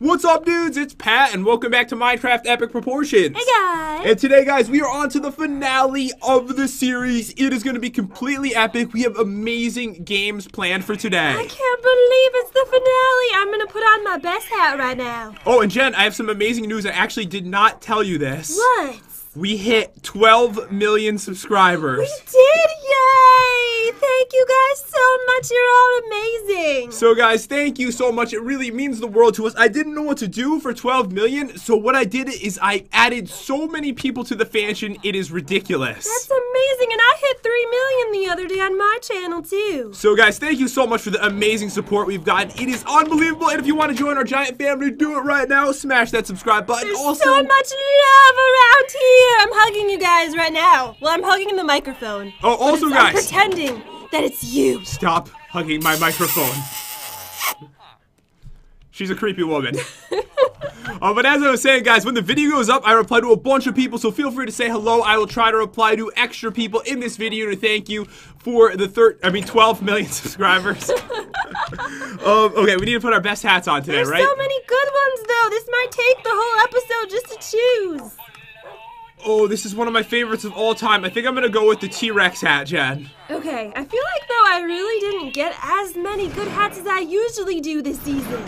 What's up, dudes? It's Pat, and welcome back to Minecraft Epic Proportions. Hey guys! And today, guys, we are on to the finale of the series. It is going to be completely epic. We have amazing games planned for today. I can't believe it's the finale! I'm gonna put on my best hat right now. Oh, and Jen, I have some amazing news. I actually did not tell you this. What? We hit 12 million subscribers. We did! Yay! Thank you guys so much. You're all amazing. So guys, thank you so much. It really means the world to us. I didn't know what to do for 12 million, so what I did is I added so many people to the fansion, it is ridiculous. That's amazing, and three million the other day on my channel too. So guys, thank you so much for the amazing support we've gotten. It is unbelievable, and if you want to join our giant family, do it right now. Smash that subscribe button. There's also, so much love around here. I'm hugging you guys right now. Well, I'm hugging the microphone. Oh, also, it's- I'm guys. pretending that it's you. stop hugging my microphone. She's a creepy woman. Uh, but as I was saying, guys, when the video goes up, I reply to a bunch of people, so feel free to say hello. I will try to reply to extra people in this video to thank you for the third, I mean, 12 million subscribers. um, okay, we need to put our best hats on today, There's right? so many good ones though. This might take the whole episode just to choose. Oh, this is one of my favorites of all time. I think I'm gonna go with the T-Rex hat, Jen. Okay, I feel like though I really didn't get as many good hats as I usually do this season.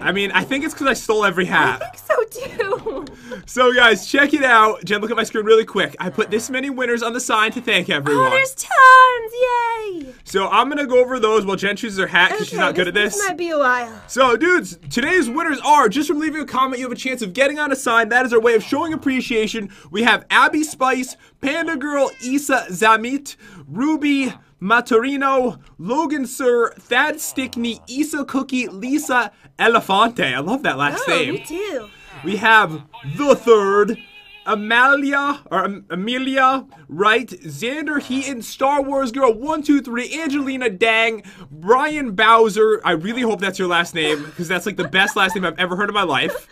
I mean, I think it's because I stole every hat. I think so too. So, guys, check it out. Jen, look at my screen really quick. I put this many winners on the sign to thank oh, everyone. Oh, there's tons! Yay! So I'm gonna go over those while Jen chooses her hat because Okay, she's not good at this. This might be a while. So, dudes, today's winners are just from leaving a comment, you have a chance of getting on a sign. That is our way of showing appreciation. We have Abby Spice, Panda Girl, Isa Zamit, Ruby Maturino, Logan Sir, Thad Stickney, Isa Cookie, Lisa Elefante. I love that last Oh, name. me too. We have the third. Amalia or Am- Amelia Wright, Xander Heaton, Star Wars Girl, one, two, three, Angelina Dang, Brian Bowser. I really hope that's your last name because that's like the best last name I've ever heard in my life.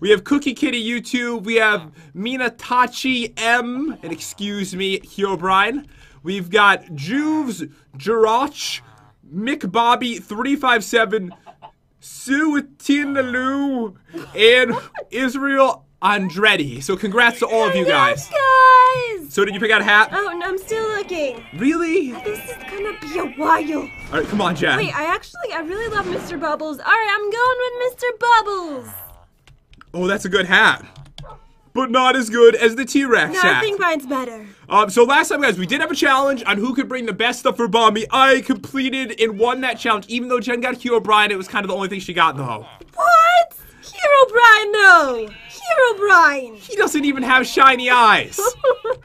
We have Cookie Kitty YouTube. We have Mina Tachi M. And excuse me, Herobrine. We've got Juves, Jirach, Mick Bobby 357, Suatinalu, and Israel Andretti. So congrats to all of you guys. Yes, guys! So did you pick out a hat? Oh, no, I'm still looking. Really? This is gonna be a while. All right, come on, Jen. Wait, I actually, I really love Mr. Bubbles. All right, I'm going with Mr. Bubbles. Oh, that's a good hat. But not as good as the T-Rex No, hat. I think mine's better. Um, so last time, guys, we did have a challenge on who could bring the best stuff for Bombi. I completed and won that challenge, even though Jen got Herobrine. It was kind of the only thing she got, though. What? Herobrine, no! Herobrine. He doesn't even have shiny eyes.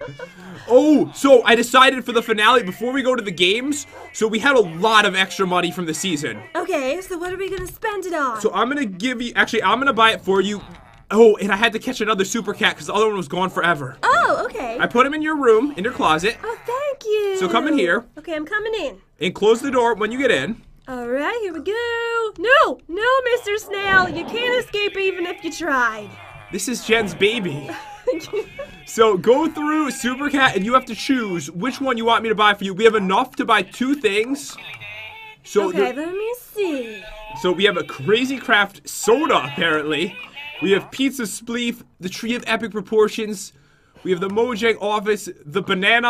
oh, so I decided for the finale, before we go to the games, so we had a lot of extra money from the season. okay, so what are we gonna spend it on? So I'm gonna give you, actually, I'm gonna buy it for you. Oh, and I had to catch another super cat because the other one was gone forever. oh, okay. I put him in your room, in your closet, oh, thank you. So come in here. Okay, I'm coming in. and close the door when you get in. All right, here we go. No, no, Mr. Snail, you can't escape even if you tried. This is Jen's baby. So go through Super Cat and you have to choose which one you want me to buy for you. We have enough to buy two things. So okay, let me see. so we have a Crazy Craft soda apparently. We have Pizza Spleef, the Tree of Epic Proportions. We have the Mojang Office, the banana.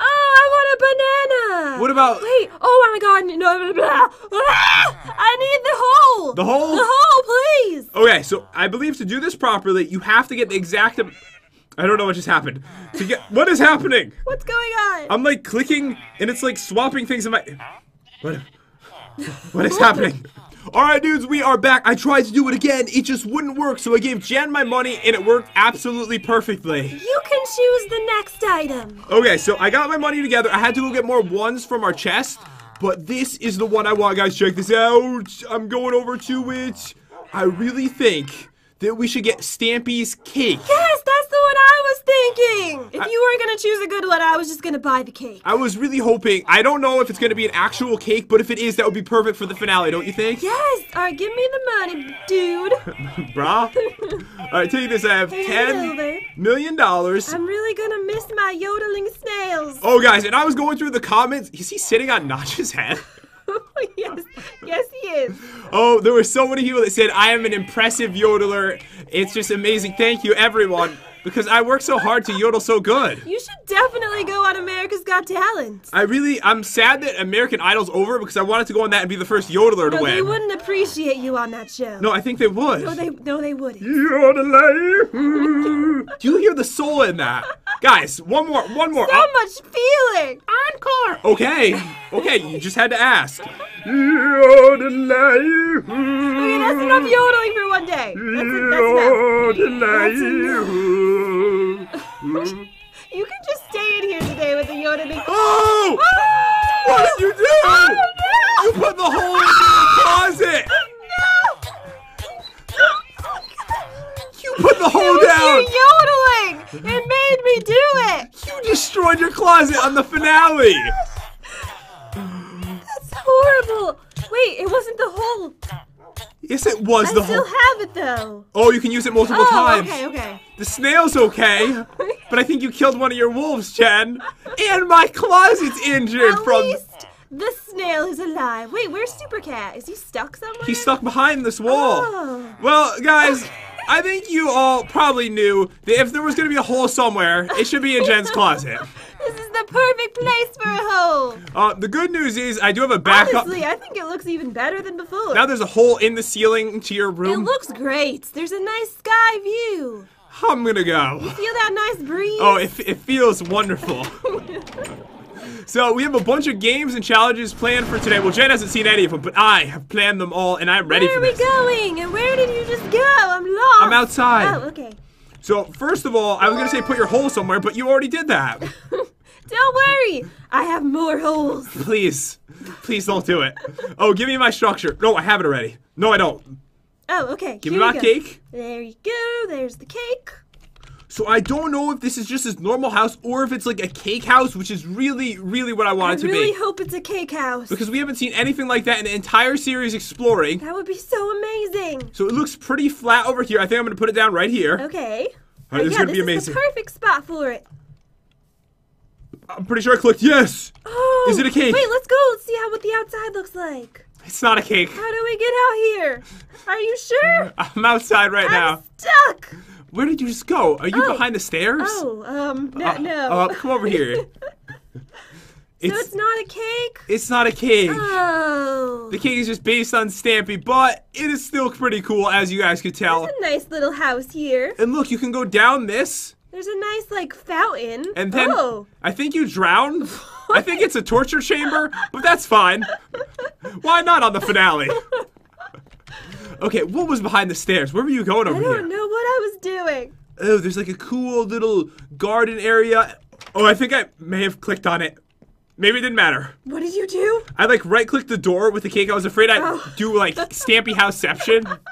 Oh, I want a banana. What about- Wait. Oh my God. No. Blah, blah. Ah, I need the hole. The hole? The hole, please. Okay, so I believe to do this properly, you have to get the exact. I don't know what just happened. To get what is happening? What's going on? I'm like clicking and it's like swapping things in my. What? What is happening? All right, dudes, we are back. I tried to do it again. It just wouldn't work, so I gave Jen my money and it worked absolutely perfectly. you can choose the next item. Okay, so I got my money together. I had to go get more ones from our chest, but this is the one I want, guys. Check this out. I'm going over to it. I really think that we should get Stampy's cake. Yes, that's the one I was thinking. If you weren't gonna choose a good one, I was just gonna buy the cake. I was really hoping. I don't know if it's going to be an actual cake, but if it is, that would be perfect for the finale, don't you think? Yes. All right, give me the money, dude. Brah. All right, take this. I have it ten million dollars. I'm really gonna miss my yodeling snails. Oh, guys, and I was going through the comments. Is he sitting on Notch's head? yes, yes, he is. Oh, there were so many people that said I am an impressive yodeler. It's just amazing. Thank you, everyone, because I work so hard to yodel so good. You should definitely go on America's Got Talent. I really, I'm sad that American Idol's over because I wanted to go on that and be the first yodeler to No, they wouldn't appreciate you on that show. No, I think they would. No, they no, they wouldn't. Yodelay. Do you hear the soul in that? Guys, one more, one more. So Oh, much feeling. encore. Okay, okay, you just had to ask. Okay, that's enough yodeling for one day. That's, that's enough. You can just stay in here today with the yodeling. Oh! oh! What did you do? Oh, no! You put the hole in the closet. Oh, you put the hole down. You're yodeling. It made me do it. You destroyed your closet on the finale. Horrible. Wait, it wasn't the hole. Yes, it was the hole. I still have it though. Oh, you can use it multiple Oh, times. okay, okay. The snail's okay, but I think you killed one of your wolves, Jen. And my closet's injured At from. least the snail is alive. Wait, where's Super Cat? Is he stuck somewhere? He's stuck behind this wall. Oh. Well, guys, I think you all probably knew that if there was going to be a hole somewhere, it should be in Jen's closet. This is the perfect place for a hole. Uh, the good news is I do have a backup. Honestly, I think it looks even better than before. Now there's a hole in the ceiling to your room. it looks great. There's a nice sky view. I'm gonna go. Feel that nice breeze? Oh, it, it feels wonderful. So we have a bunch of games and challenges planned for today. Well, Jen hasn't seen any of them, but I have planned them all, and I'm ready Where for are we going? And where did you just go? I'm lost. I'm outside. Oh, okay. So first of all, I was gonna say put your hole somewhere, but you already did that. Don't worry. I have more holes. Please, please don't do it. Oh, give me my structure. No, I have it already. No, I don't. Oh, okay. Give Here me my go. cake. There you go. There's the cake. So I don't know if this is just his normal house or if it's like a cake house, which is really, really what I want I it to really be. I really hope it's a cake house. Because we haven't seen anything like that in the entire series exploring. that would be so amazing. So it looks pretty flat over here. I think I'm gonna put it down right here. Okay. Alright, this is yeah, gonna this be is amazing. the perfect spot for it. I'm pretty sure I clicked yes. Oh. Is it a cake? Wait, let's go. Let's see how what the outside looks like. It's not a cake. How do we get out here? Are you sure? I'm outside right now. I'm stuck. Where did you just go? Are you Oh. behind the stairs? Oh, um, no, Uh, no. uh, come over here. so It's it's not a cake. it's not a cake. Oh. The cake is just based on Stampy, but it is still pretty cool, as you guys could tell. There's a nice little house here. And look, you can go down this, There's a nice like fountain. and then oh. I think you drown. I think it's a torture chamber, but that's fine. Why not on the finale? Okay, what was behind the stairs? Where were you going over here? I don't here? know what I was doing. Oh, there's like a cool little garden area. Oh, I think I may have clicked on it. Maybe it didn't matter. What did you do? I like right clicked the door with the cake. I was afraid I'd Oh. do like Stampy Houseception.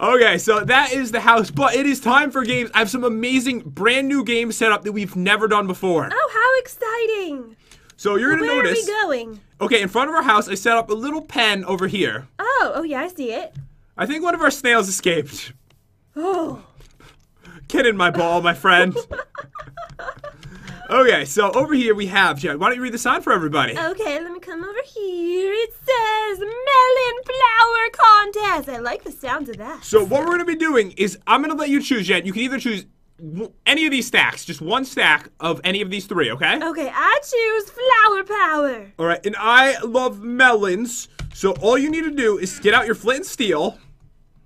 Okay, so that is the house, but it is time for games. I have some amazing brand new games set up that we've never done before. Oh, how exciting! So you're gonna Where notice. are we going? Okay, in front of our house, I set up a little pen over here. Oh, oh yeah, I see it. I think one of our snails escaped. Oh, Get in my ball, my friend. okay, so over here we have Jen. Why don't you read the sign for everybody? okay. Let me come over here. It says melon flower contest. I like the sound of that. So what we're gonna be doing is I'm gonna let you choose, Jen. You can either choose any of these stacks, just one stack of any of these three, okay? Okay, I choose flower power. All right, and I love melons. So all you need to do is get out your flint and steel.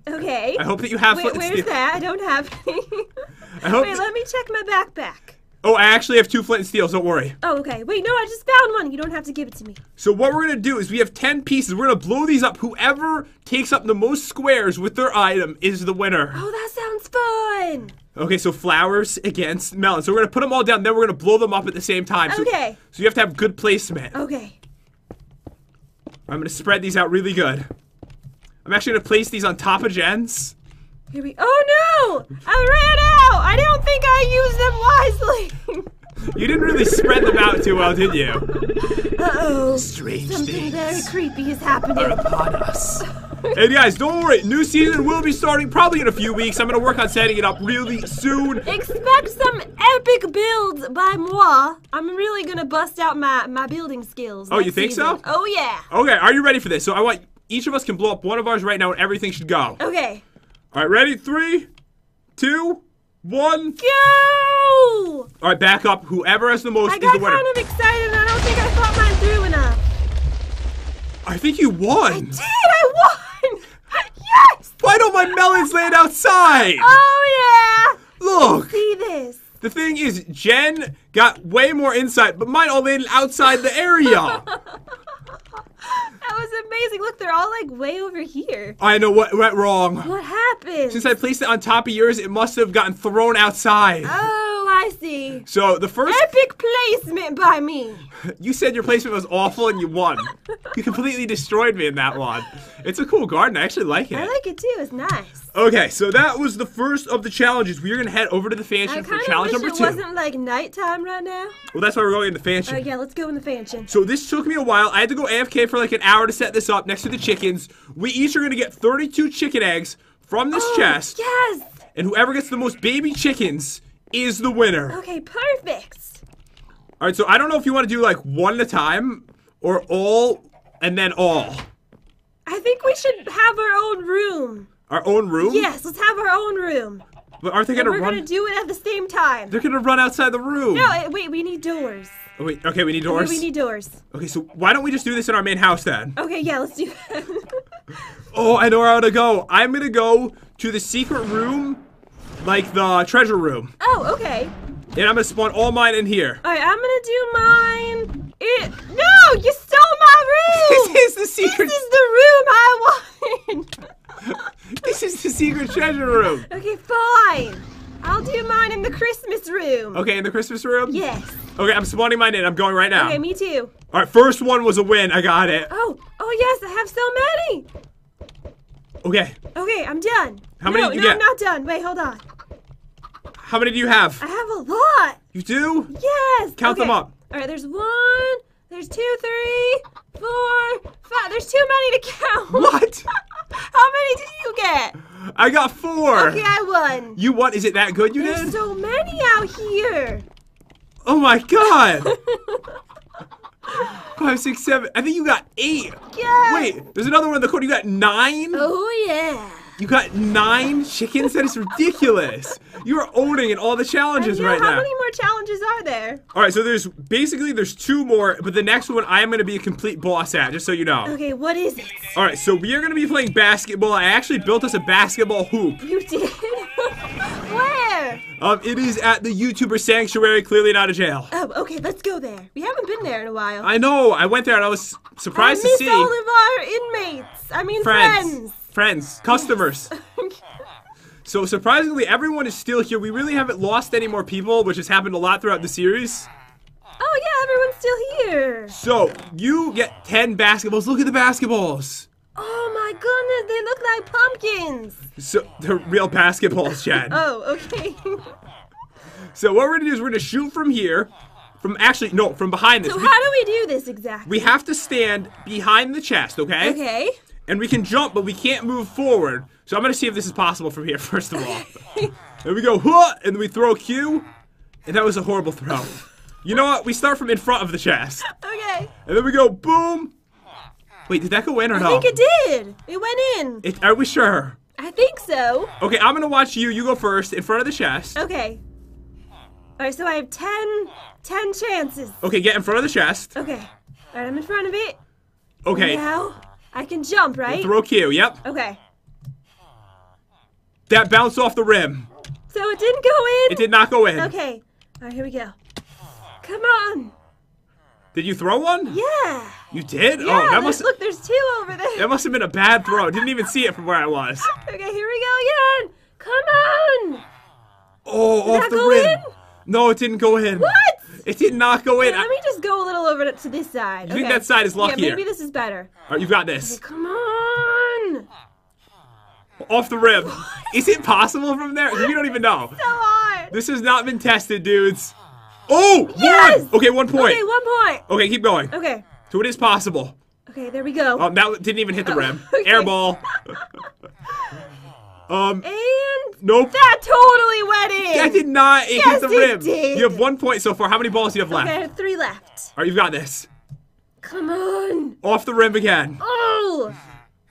Okay. I hope that you have Wait, flint and where's steel. that? I don't have any. I hope. Wait, let me check my backpack. Oh, I actually have two flint and steels. Don't worry. Oh, okay. Wait, no, I just found one. You don't have to give it to me. So what we're gonna do is we have ten pieces. We're gonna blow these up. Whoever takes up the most squares with their item is the winner. Oh, that sounds fun. Okay, so flowers against melons. So we're gonna put them all down. Then we're gonna blow them up at the same time. So, Okay. So you have to have good placement. Okay. I'm gonna spread these out really good. I'm actually gonna place these on top of Jen's. Here we. Oh no! I ran out. I don't think I used them wisely. You didn't really spread them out too well, did you? uh oh. Strange Something very creepy is happening. Are upon us. Hey guys, don't worry. New season will be starting probably in a few weeks. I'm gonna work on setting it up really soon. Expect some epic builds by moi. I'm really gonna bust out my my building skills. Oh, you think season. so? Oh yeah. Okay, are you ready for this? So I want each of us can blow up one of ours right now, and everything should go. Okay. All right, ready? Three, two, one. Go! All right, back up. Whoever has the most I is the winner. I got kind of excited and I don't think I thought mine through enough. I think you won. Did I won? yes! Why don't my melons land outside? Oh yeah. Look. See this? The thing is, Jen got way more insight, but mine all landed outside the area. That was amazing. Look, they're all like way over here. I know what went wrong. What happened? Since I placed it on top of yours, it must have gotten thrown outside. Oh, I see. So the first, Epic placement by me. you said your placement was awful and you won. You completely destroyed me in that one. It's a cool garden. I actually like it. I like it too. It's nice. Okay, so that was the first of the challenges. We're gonna head over to the fansion for challenge wish number it wasn't like nighttime right now. Well, that's why we're going in the fansion. Oh yeah, let's go in the fansion. So this took me a while. I had to go AFK for like an hour to set this up next to the chickens. We each are gonna get 32 chicken eggs from this Oh, chest, Yes. and whoever gets the most baby chickens is the winner. Okay, perfect. All right, so I don't know if you want to do like one at a time or all and then all. I think we should have our own room. Our own room? Yes, let's have our own room. But aren't they And gonna run? we're gonna do it at the same time. They're gonna run outside the room. No, eh, wait, we need doors. Oh, wait, okay, we need Okay, doors. we need doors. Okay, so why don't we just do this in our main house then? Okay, yeah, let's do that. Oh, I know where I want to go. I'm gonna go to the secret room, like the treasure room, oh, okay. and I'm gonna spawn all mine in here. All right, I'm gonna do mine. It. No, you stole my room. This is the secret. This is the room I wanted. This is the secret treasure room. okay, fine. I'll do mine in the Christmas room. Okay, in the Christmas room. Yes. Okay, I'm spawning mine in. I'm going right now. Okay, me too. All right, first one was a win. I got it. Oh, oh yes, I have so many. Okay, Okay, I'm done. How many no, did you no, get? I'm not done. Wait, hold on. how many do you have? I have a lot. You do? Yes. Count them up. All right, there's one. There's two, three, four, five. There's too many to count. What? How many did you get? I got four. Okay, I won. You won? Is it that good? You There's did? so many out here. Oh my god! Five, six, seven. I think you got eight. Yes. Wait, there's another one in the corner. You got nine? Oh yeah. You got nine chickens? That is ridiculous. You are owning in all the challenges Yeah, right how now. How many more challenges are there? All right, so there's basically there's two more, but the next one I am going to be a complete boss at, just so you know. Okay, what is it? All right, so we are going to be playing basketball. I actually built us a basketball hoop. You did? Where? Um, it is at the YouTuber Sanctuary, clearly not a jail. Oh, okay, let's go there. We haven't been there in a while. I know. I went there and I was surprised I to see all of our inmates. I mean friends, friends. friends, customers. So surprisingly, everyone is still here. We really haven't lost any more people, which has happened a lot throughout the series. oh yeah, everyone's still here. So you get ten basketballs. Look at the basketballs. Oh my goodness, they look like pumpkins. So they're real basketballs, Chad. Oh, okay. So what we're gonna do is we're gonna shoot from here, from actually no, from behind this. so We, how do we do this exactly? we have to stand behind the chest, okay? Okay. And we can jump, but we can't move forward. So I'm gonna see if this is possible from here first of all. and we go, huh, and we throw Q, and that was a horrible throw. You know what? We start from in front of the chest, Okay. and then we go boom. Wait, did that go in or I no? think it did. It went in. It- are we sure? I think so. Okay, I'm gonna watch you. You go first in front of the chest. Okay. Alright, so I have 10, 10 chances. Okay, get in front of the chest. Okay. Alright, I'm in front of it. Okay, Now, I can jump, right? throw Q. Yep, Okay. that bounced off the rim. So it didn't go in? It did not go in. Okay. Alright, here we go. Come on. Did you throw one? Yeah. You did? Yeah, oh, that must look, there's two over there. that must have been a bad throw. Didn't even see it from where I was. Okay, here we go again. Come on. Oh, off that the rim. in? No, it didn't go in. What? It did not go in. Wait, let me just go a little over to this side. You think that side is Yeah, luckier? maybe this is better. All right, you got this. Come on. Off the rim. Is it possible from there? You don't even know. So hard. This has not been tested, dudes. Oh, Yes! one. Okay, one point. Okay, one point. Okay, keep going. Okay. So it is possible. Okay, there we go. Um, that didn't even hit the rim. Okay. Air ball. um, and nope. that totally went in. That did not it Yes, hit the it rim. did. You have one point so far. How many balls do you have left? Okay, I have three left. All right, you've got this. Come on. Off the rim again. Oh.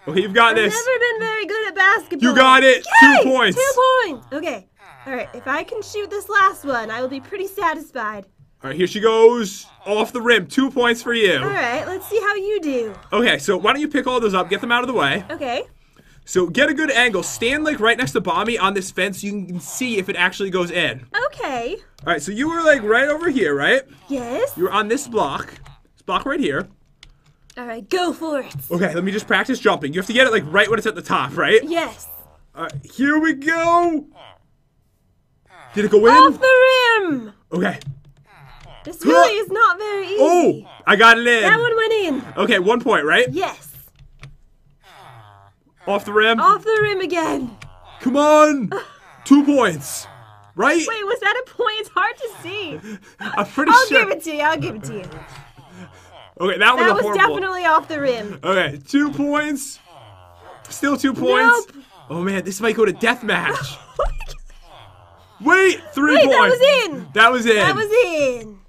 Okay, you've got this. I've never been very good at basketball. You got it. Yay! Two points. Two points. Okay. All right. If I can shoot this last one, I will be pretty satisfied. All right, here she goes. Off the rim. Two points for you. All right. Let's see how you do. Okay, so why don't you pick all those up, get them out of the way. Okay. So get a good angle. Stand like right next to Bommy on this fence so you can see if it actually goes in. Okay. All right, so you were like right over here, right? Yes. You were on this block. This block right here. All right. Go for it. Okay, let me just practice jumping. You have to get it like right when it's at the top, right? Yes. All right, here we go. Did it go in? Off the rim. Okay. This really is not very easy. Oh, I got it in. That one went in. Okay, one point, right? Yes. Off the rim. Off the rim again. Come on. Two points. Right? Wait, was that a point? It's hard to see. I'm pretty I'll sure. give it to you. I'll give it to you. Okay, that was That a was definitely off the rim. Okay, two points. Still two points. Nope. Oh man, this might go to death match. Wait, three Wait, that points. was in. That was in. That was in.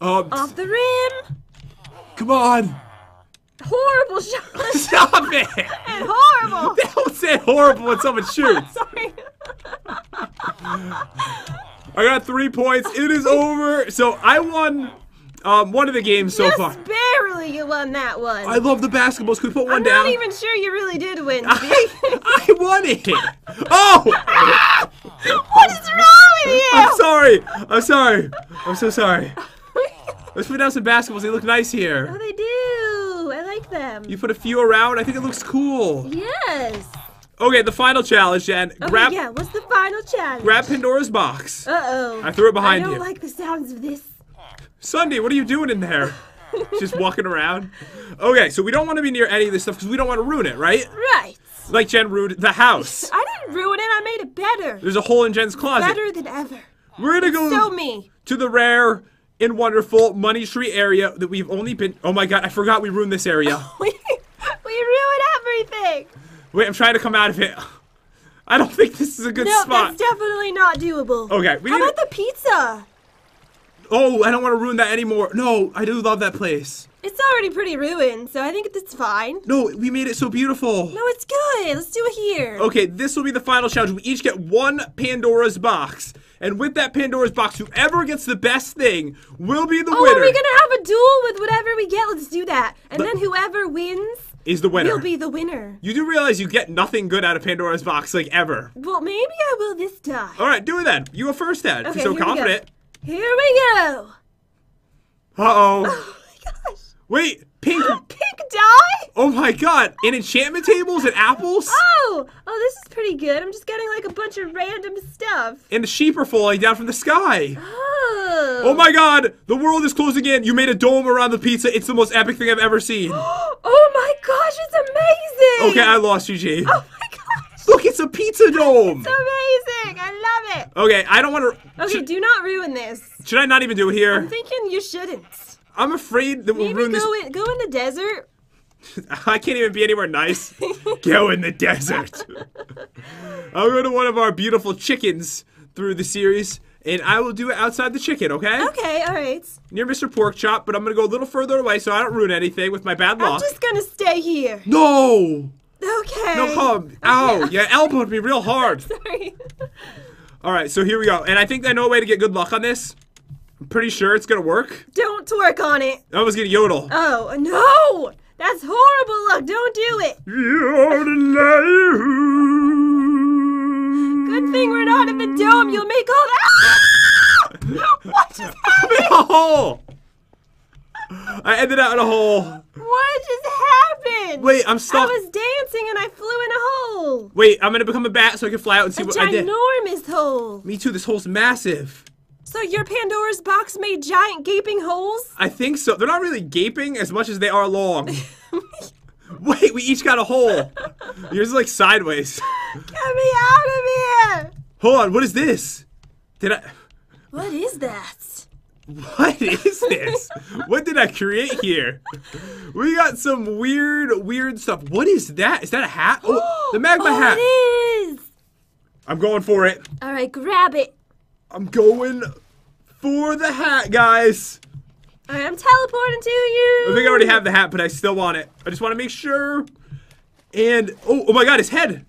Um, Off the rim. come on. Horrible shot. Stop it. and horrible. Don't say horrible when someone shoots. Sorry. I got three points. It is over. So I won um, one of the games so Just far. barely you won that one. I love the basketballs. Can we put one down? I'm not even sure you really did win. I won it. Oh, what is wrong with you? I'm sorry. I'm sorry. I'm so sorry. Let's put down some basketballs. They look nice here. Oh, they do. I like them. You put a few around. I think it looks cool. Yes. Okay, the final challenge, Jen. Okay, grab yeah. What's the final challenge? grab Pandora's box. Uh oh. I threw it behind you. I don't you. like the sounds of this. Sunday, what are you doing in there? Just walking around. Okay, so we don't want to be near any of this stuff because we don't want to ruin it, right? Right. Like Jen ruined the house. I didn't ruin it. I made it better. There's a hole in Jen's closet. Better than ever. We're gonna go So me. to the rare and wonderful Money Tree area that we've only been. Oh my god, I forgot we ruined this area. We we ruined everything. Wait, I'm trying to come out of it. I don't think this is a good No, spot. that's definitely not doable. Okay, we How about the pizza? Oh, I don't want to ruin that anymore. No, I do love that place. It's already pretty ruined, so I think it's fine. No, we made it so beautiful. No, it's good. Let's do it here. Okay, this will be the final challenge. We each get one Pandora's box. And with that Pandora's box, whoever gets the best thing will be the Oh, winner. are we gonna have a duel with whatever we get? Let's do that. And But- then whoever wins is the winner. You'll be the winner. you do realize you get nothing good out of Pandora's box, like ever. Well, maybe I will this time. All right, do it then. You go first, if Okay, you're so here we confident. Here we go. Uh oh. Oh my gosh. Wait, pink. Pink dye? Oh my god. And enchantment tables and apples? Oh, oh, this is pretty good. I'm just getting like a bunch of random stuff. And the sheep are falling down from the sky. Oh. Oh my god, the world is closing in. You made a dome around the pizza. It's the most epic thing I've ever seen. Oh my gosh, it's amazing. Okay, I lost you, G. Oh my gosh. Look, it's a pizza dome. It's amazing. I love it. Okay, I don't want to. Okay, do not ruin this. should I not even do it here? I'm thinking you shouldn't. I'm afraid that we'll Maybe ruin go this. in, go in the desert. I can't even be anywhere nice. Go in the desert. I'll go to one of our beautiful chickens through the series, and I will do it outside the chicken, okay? Okay, all right. Near Mr. Pork Chop, but I'm gonna go a little further away so I don't ruin anything with my bad luck. I'm just gonna stay here. No! Okay. No, come. Ow! You elbowed me real hard. Sorry. All right, so here we go. And I think I know a way to get good luck on this. I'm pretty sure it's gonna work. Don't twerk on it. I was gonna yodel. Oh no! That's horrible luck. Don't do it. Good thing we're not in the dome. You'll make all that. what just happened? a hole. I ended up in a hole. What just happened? Wait, I'm stuck. I was dancing and I flew in a hole. Wait, I'm gonna become a bat so I can fly out and see A what I did. A ginormous hole. Me too. This hole's massive. So your Pandora's box made giant gaping holes? I think so. They're not really gaping as much as they are long. Wait, we each got a hole. Yours is like sideways. Get me out of here! Hold on. What is this? Did I? What is that? What is this? what did I create here? We got some weird, weird stuff. What is that? Is that a hat? Oh, the magma oh, hat. it is! I'm going for it. All right, grab it. I'm going for the hat, guys. I'm teleporting to you. I think I already have the hat, but I still want it. I just want to make sure And oh, oh my god, his head.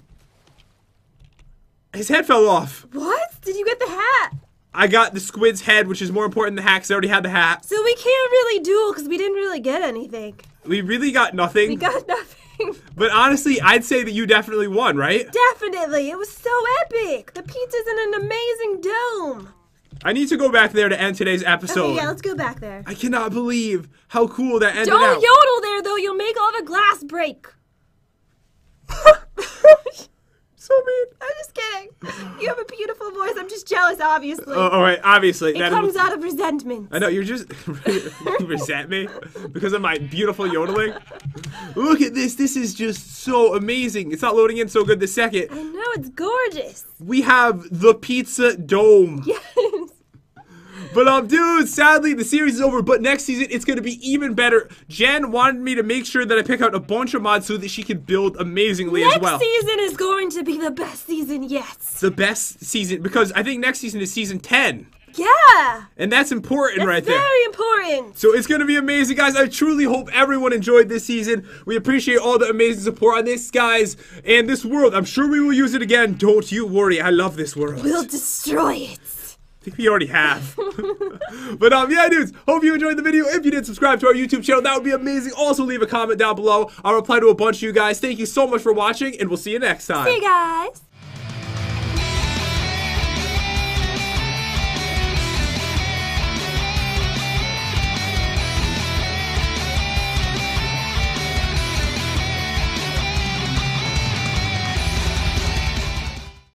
His head fell off. What? Did you get the hat? I got the squid's head, which is more important than the hat 'cause I already had the hat. So we can't really duel because we didn't really get anything. We really got nothing. We got nothing. but honestly, I'd say that you definitely won, right? Definitely. It was so epic. The pizza's in an amazing dome. I need to go back there to end today's episode. Okay, yeah, let's go back there. I cannot believe how cool that ended Don't out. yodel there, though. You'll make all the glass break. So mean. I'm just kidding. You have a beautiful voice. I'm just jealous, obviously. Oh, all right, obviously. it that comes is- out of resentment. I know you're just you resent me because of my beautiful yodeling. Look at this. This is just so amazing. It's not loading in so good the second. I know, it's gorgeous. We have the pizza dome. Yes. But um, dude, sadly the series is over. But next season it's gonna be even better. Jen wanted me to make sure that I pick out a bunch of mods so that she could build amazingly Next as well. Next season is going to be the best season yet. the best season because I think next season is season ten, Yeah. and that's important That's right there. very important. So it's gonna be amazing, guys. I truly hope everyone enjoyed this season. We appreciate all the amazing support on this, guys, and this world. I'm sure we will use it again. Don't you worry. I love this world. We'll destroy it. Think we already have. but um, yeah, dudes. Hope you enjoyed the video. If you did, subscribe to our YouTube channel. That would be amazing. Also, leave a comment down below. I'll reply to a bunch of you guys. Thank you so much for watching, and we'll see you next time. Hey guys.